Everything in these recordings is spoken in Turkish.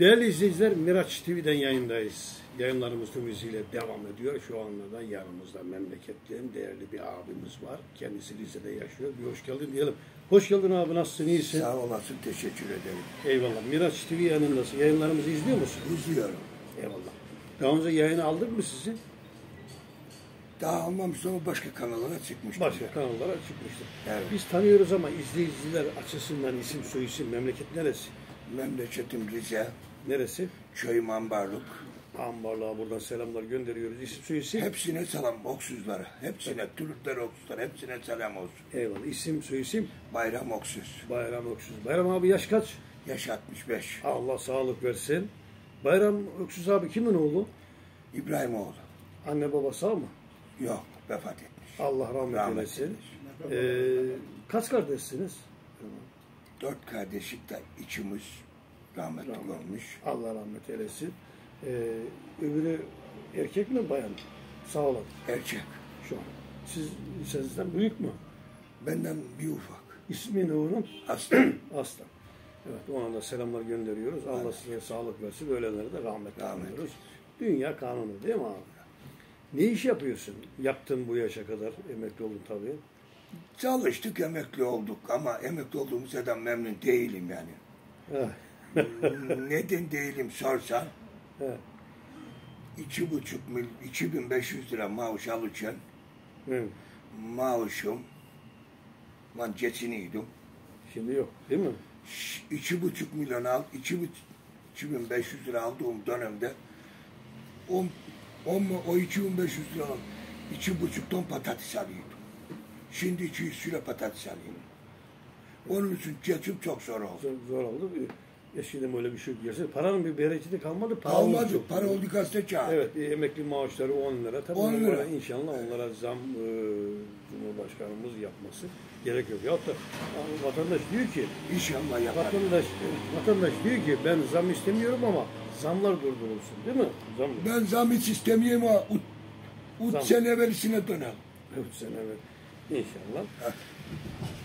Değerli izleyiciler Miraç TV'den yayındayız. Yayınlarımız tüm hızıyla devam ediyor. Şu anda da yanımızda memleketten değerli bir abimiz var. Kendisi Rize'de yaşıyor. Bir hoş geldin diyelim. Hoş geldin abi nasılsın iyisin? Sağ olasın, teşekkür ederim. Eyvallah. Miraç TV yanındasın. Yayınlarımızı izliyor musun? İzliyorum. Eyvallah. Daha önce yayını aldık mı sizi? Daha almamış ama başka kanallara çıkmıştım. Başka kanallara çıkmıştır. Evet. Biz tanıyoruz ama izleyiciler açısından isim soyisim memleket neresi? Memleketim Rize, Neresi? köyüm Ambarlık. Ambarlığa buradan selamlar gönderiyoruz. İsim soyisim? Hepsine selam, oksuzlara. Hepsine, Türkler oksuzlar, hepsine selam olsun. Eyvallah. İsim soyisim? Bayram Oksuz. Bayram Öksüz. Bayram abi yaş kaç? Yaş 65. Allah sağlık versin. Bayram Öksüz abi kimin oğlu? İbrahimoğlu. Anne baba sağ mı? Yok, vefat etmiş. Allah rahmet, Rahmet eylesin. Ee, kaç kardeşsiniz? Dört kardeşlik de içimiz rahmetli olmuş. Allah rahmet eylesin. Ee, öbürü erkek mi bayan? Sağ olun Erkek. şu an. Siz sizden büyük mü? Benden bir ufak. İsmi ne onun? Aslan. Aslan. Evet ona da selamlar gönderiyoruz. Allah size sağlık versin. Ölenlere de rahmet Rahmet diliyoruz. Dünya kanunu değil mi abi? Ne iş yapıyorsun? Yaptın bu yaşa kadar. Emekli oldun tabii. Çalıştık, emekli olduk ama emekli olduğumuz yerden memnun değilim yani. Neden değilim sorsan, iki buçuk mil, 2500 lira maaş alırken Evet. maaşım, ben geçiniyordum. Şimdi yok değil mi? Ş- iki buçuk milyon al, iki buçuk, 2500 lira aldığım dönemde on, on, mu- o 2500 lira iki buçuk ton patates alıyordum. Şimdi 200 kilo patates alıyorum. Onun için geçim çok zor oldu. Zor, zor oldu. Eskiden böyle bir şey yersin. Paranın bir bereketi kalmadı. Para Kalmadı, oldu. para oldu gazete kağıdı. Evet, e, emekli maaşları 10 lira. Tabii 10 onlara lira. inşallah onlara zam e, Cumhurbaşkanımız yapması gerekiyor. Ya da vatandaş diyor ki, İnşallah yapar. vatandaş vatandaş diyor ki ben zam istemiyorum ama zamlar durdurulsun değil mi? Zam. Ben zam hiç istemiyorum ama ut, ut Zam. sene evvelisine dönem. Evet sene evet. İnşallah.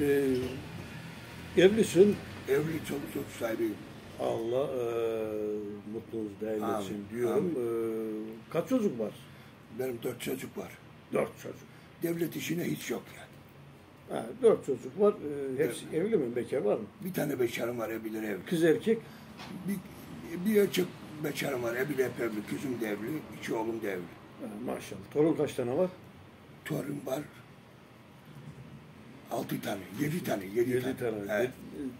Ee, evlisin. Evli çok çok sahibiyim. Allah e, mutluluğunuz daim etsin diyorum. E, kaç çocuk var? Benim dört çocuk var. Dört çocuk. Devlet işine hiç yok yani. Ha, dört çocuk var. E, hepsi evli mi? Bekar var mı? Bir tane bekarım var, evliler evli. Kız erkek. Bir, bir erkek bekarım var, evli hep evli. Kızım da evli, iki oğlum da evli. Ha, maşallah. Torun kaç tane var? Torun var. Altı tane, yedi tane, yedi, Yedi tane. He. Yedi-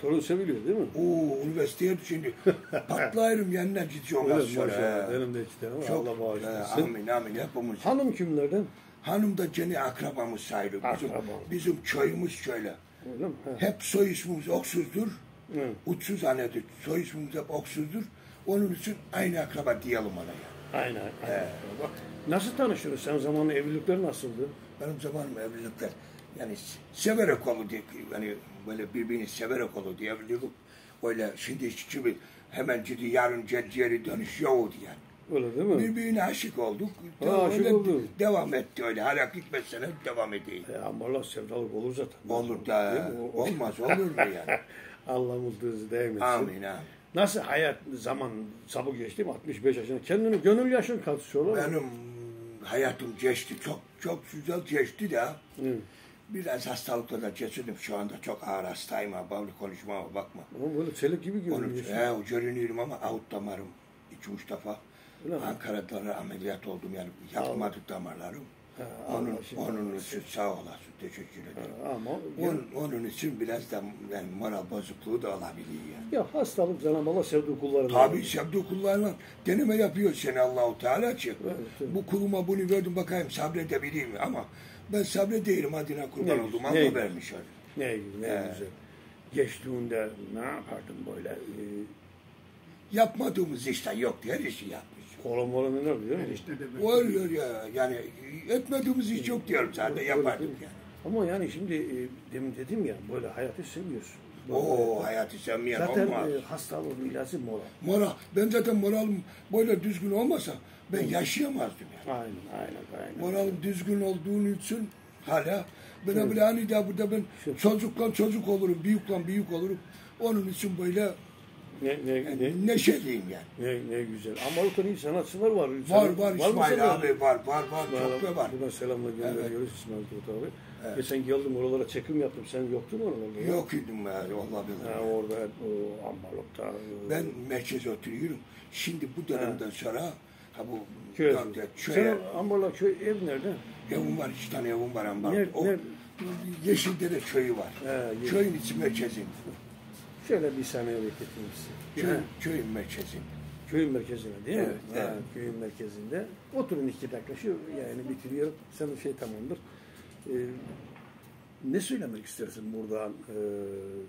torun seviliyor değil mi? Oo, üniversiteye şimdi patlayırım yanına gidiyorum az sonra. maşallah. Benim de iki tane var. Çok, Allah bağışlasın. amin amin hepimiz. Hanım kimlerden? Hanım da gene akrabamız sayılır. Bizim, bizim köyümüz şöyle. Öyle mi? Hep soy ismimiz Oksuz'dur. Hı. Uçsuz annedir. Soy ismimiz hep Oksuz'dur. Onun için aynı akraba diyelim ona ya. Aynen. aynen. Bak, Nasıl tanıştınız? Sen zamanında evlilikler nasıldı? Benim zamanım evlilikler yani severek oldu diye yani böyle birbirini severek oldu diye evlilik. Öyle şimdi gibi hemen ciddi yarın geri dönüş yoktu yani. Öyle değil mi? Birbirine aşık olduk. Ha, aşık Öyle oldun. Devam etti öyle. Hala gitmezsen hep devam edeyim. E, ama Allah sevdalık olur zaten. Olur da olmaz olur mu yani? Allah mutluluğunuzu değmesin. Amin amin. Nasıl hayat zaman sabı geçti mi 65 yaşında? Kendini gönül yaşın kaç sorular? Benim hayatım geçti. Çok çok güzel geçti de. Hı. Biraz hastalıkla da geçirdim. Şu anda çok ağır hastayım. ha. Bağlı konuşmama bakma. Ama böyle çelik gibi görünüyorsun. he, görünüyorum ama avut damarım. iki üç defa. Ankara'da ameliyat oldum yani yapmadık damarlarım. Ha, onun, onun için sağ olasın. Teşekkür ederim. Ama Onun, onun için biraz da yani moral bozukluğu da olabiliyor yani. ya hastalık Cenab-ı Allah sevdiği kullarına. Tabii sevdiği kullarla deneme yapıyor seni Allahu Teala için. Evet, evet. Bu kuruma bunu verdim bakayım sabredebileyim mi? Ama ben sabredeyim adına kurban Ne oldum. ne vermiş öyle. Ne ne He. güzel. Geçtiğinde ne yapardın böyle? E, Yapmadığımız işte yok her işi yapmış. kola mola neler diyor mu? Öyle ya yani etmediğimiz iş yok diyorum zaten yapardık yani. Ama yani şimdi e, demin dedim ya böyle hayatı seviyorsun. Oo hayatı sevmeyen Zaten olmaz. e, hastalığın ilacı mola. Moral, ben zaten moralim böyle düzgün olmasa ben yaşayamazdım yani. Aynen, aynen, aynen. Moralim düzgün olduğun için hala ben böyle hani de burada ben çocukla çocuk olurum, büyükle büyük olurum. Onun için böyle Ne, ne, Yani ne, neşeliyim yani. ne, ne güzel. Ambalık'ta iyi sanatçılar var. Var var mı İsmail abi var var var İsmail çok da var. Buradan selamlar gönderiyoruz İsmail Turgut abi. Geçen geldim oralara çekim yaptım. Sen yoktun oralarda. ya. Yok idim vallahi billahi. Ha, orada o Ambalık'ta. e, Ben merkeze oturuyorum. Şimdi bu dönemden sonra ha bu köy. köye, Sen köye o Ambalık köy ev nerede? evim var, iki tane evim var ama Ner- o ner- Yeşildere köyü var. Yeşil- Köyün içi merkezin. Şöyle bir saniye bekleteyim sizi. Köy, Ha, köyün merkezin. Köyün merkezine değil mi? Evet, Ha, evet. Köyün merkezinde. Oturun iki dakika şu yani bitiriyorum. Senin şey tamamdır. Ee, ne söylemek istersin buradan e,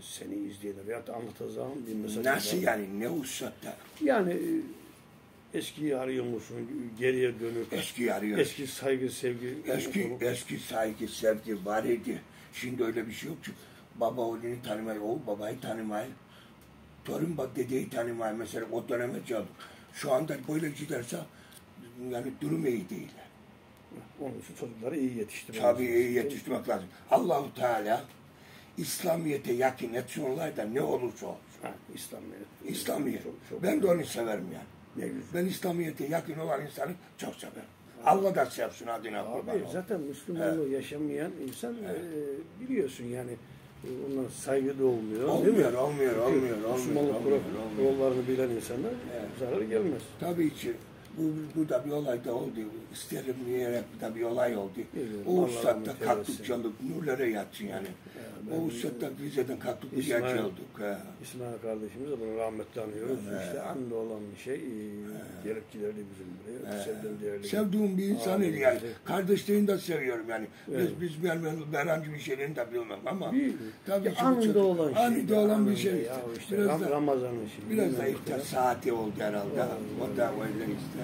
seni izleyenler veyahut da anlatacağım bir mesaj Nasıl var. yani ne usatta? Yani e, eskiyi arıyor musun? Geriye dönük. Eski arıyor. Eski saygı, sevgi. Eski, eski saygı, sevgi var idi. Şimdi öyle bir şey yok ki. Baba oğlunu tanımayı, oğul babayı tanımayı, torun bak dedeyi tanımayı mesela o döneme çaldık. Şu anda böyle giderse yani durum iyi değil. Onun için çocukları iyi yetiştirmek Tabii lazım. iyi yetiştirmek lazım. Allahu Teala İslamiyet'e yakın etsin olayda ne olursa olsun. Ha, İslamiyet. İslamiyet. Çok, çok ben de onu severim yani. Ne güzel. Ben İslamiyet'e yakın olan insanı çok severim. Allah da sevsin adına kurban Abi zaten Müslümanlığı yaşamayan insan e, biliyorsun yani e, ondan saygı da olmuyor. değil mi? Olmuyor, olmuyor, olmuyor, olmuyor, Müslümanlık olmuyor, olmuyor. kurallarını bilen insanlar zarar gelmez. Tabii ki bu, bu da bir olay da oldu. İsterim diyerek da bir olay oldu. O Allah ustad rahmet da eylesin. kalktık çaldık, nurlara yatsın yani. o ustad da Rize'den kalktık yer çaldık. He. İsmail kardeşimiz de bunu rahmetli anıyoruz. İşte anda olan bir şey gelip giderdi bizim buraya. Sevdiğim değerli. Sevdiğim bir insan idi yani. Kardeşliğini de seviyorum yani. Evet. Biz, biz ben, ben herhangi bir şeylerini de bilmem ama. Bir- tabii Ya anında olan şey. Anında olan bir şey. Ya işte biraz da, Ramazan'ın şeyi. biraz da iftar saati oldu herhalde. O da öyle işte.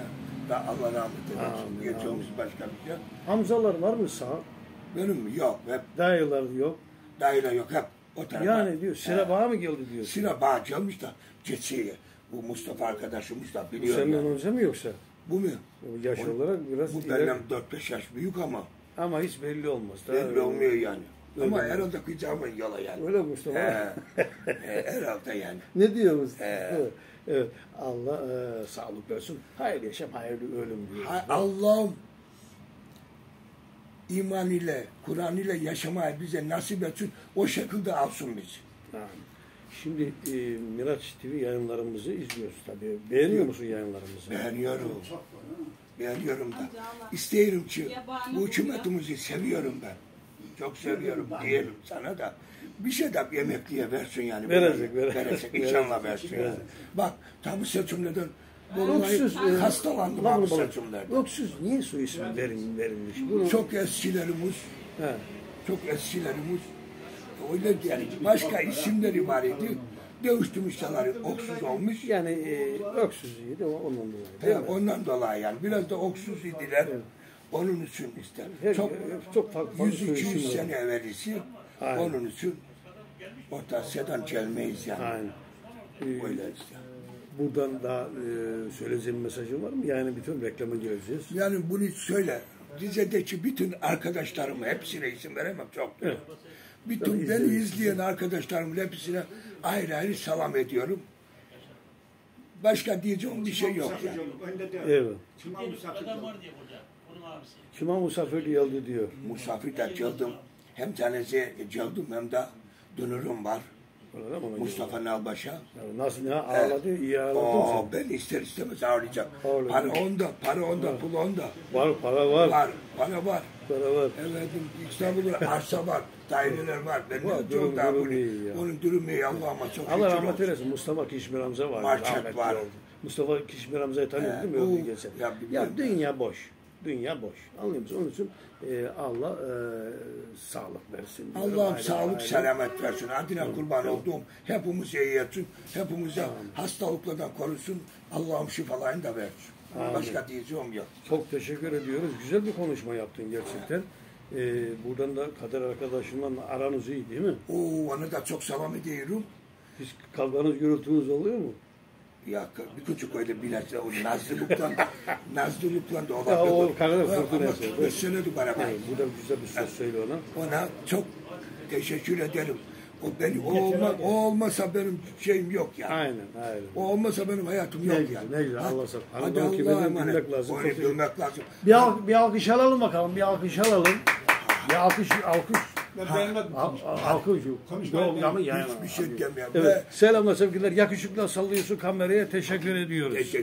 Da Allah rahmet eylesin. Geçiyormuş başka bir şey. Hamzalar var mı sağ? Benim? Yok. Hep Dayılar yok. daire yok. Hep o tarafa. Yani diyor sıra mı geldi diyor. Sıra bağ çalmış da geçiyor. Bu Mustafa arkadaşımız da Bu biliyor. senden yani. önce mi yoksa? Bu mu? Yaş O- olarak biraz Bu ileri- benden 4-5 yaş büyük ama ama hiç belli olmaz. Daha belli olmuyor yani. Öyle ama mi? herhalde kıyacağımın yola yani. Öyle Mustafa? He, he, herhalde yani. Ne diyoruz? He. Evet. Allah e, sağlık versin. Hayırlı yaşam, hayırlı ölüm diyor. Ha- Allah'ım iman ile, Kur'an ile yaşamayı bize nasip etsin. O şekilde alsın bizi. Ha. Şimdi e, Miraç TV yayınlarımızı izliyoruz tabii. Beğeniyor musun yayınlarımızı? Beğeniyorum. Beğeniyorum da. İsterim ki bu hükümetimizi seviyorum ben. Çok seviyorum diyelim sana da. Bir şey de bir emekliye versin yani. Verecek, verecek. Verecek. İnşallah versin yani. Bak tabi seçimlerden Öksüz, e, hastalandım Ulan abi seçimlerden. Öksüz niye soy ismi verin, verilmiş? Bunu, Çok eskilerimiz, He. çok eskilerimiz öyle yani başka isimleri var idi. Dövüştürmüşler, oksuz olmuş. Yani e, öksüzlüğü de ondan dolayı. He, ondan dolayı yani. Biraz da oksuz idiler. Onun için işte. Her- Çok çok farklı farklı 100-200 soyisim var. sene evvelisi Aynen. onun için orta sedan gelmeyiz yani. Aynen. E, Öyle işte. buradan daha e, söyleyeceğim mesajın var mı? Yani bütün reklama gireceğiz. Yani bunu söyle. Rize'deki bütün arkadaşlarıma hepsine isim veremem çok. Evet. Bütün Tabii beni izleyen arkadaşlarımın hepsine ayrı ayrı selam ediyorum. Başka diyeceğim bir şey yok yani. Evet. Kime misafir geldi diyor. Misafir de geldim. Hem tanesi geldim hem de dönürüm var. Mustafa Nalbaş'a. Nasıl ne ağladı? İyi ağladın Oo, sen. ben ister istemez ağlayacağım. Ağlayacak. Para onda, para onda, pul onda. Var para var. Var, para var. Para var. Efendim İstanbul'da arsa var, daireler var. Ben Var, durum- çok daha durum iyi ya. onun durumu iyi Allah'ıma çok Allah rahmet eylesin. Mustafa Kişmir Hamza var. Marçak var. oldu. Mustafa Kişmir Hamza'yı tanıyor He, değil mi? Öldü geçen. ya Ya, dünya boş. Dünya boş. Anlıyor musun? Onun için e, Allah e, sağlık versin. Allah'ım sağlık, aile- selamet versin. Adına kurban olduğum hepimiz iyi etsin. Hepimize hastalıklardan korusun. Allah'ım şifalarını da versin. Amin. Başka diyeceğim yok. Çok teşekkür ediyoruz. Güzel bir konuşma yaptın gerçekten. E, buradan da kader arkadaşınla aranız iyi değil mi? Oo, onu da çok selam ediyorum. Hiç kavganız, gürültünüz oluyor mu? Ya bir küçük öyle bilhassa o nazlılıktan, nazlılıktan da olabilir. Ya o Ha, fırtınası. Ama 45 senedir beraber. Yani burada güzel bir söz söyle ona. Ona çok teşekkür ederim. O beni o, olma, o olmasa benim şeyim yok yani. Aynen aynen. O olmasa benim hayatım Ne yok güzel, yani. ne güzel, Ha- Allah sağ- Hadi Allah'a emanet. lazım. Onu bilmek lazım. Bir, al, bir alkış alalım bakalım. Bir alkış alalım. Bir alkış, alkış. Ben beğenmedim. Al, al- alkış. Konuşma, Yok, ben- ama yani. Hiçbir şey demiyorum. Evet. Selamlar sevgiler. Yakışıklı sallıyorsun kameraya. Teşekkür ediyoruz. Teşekkür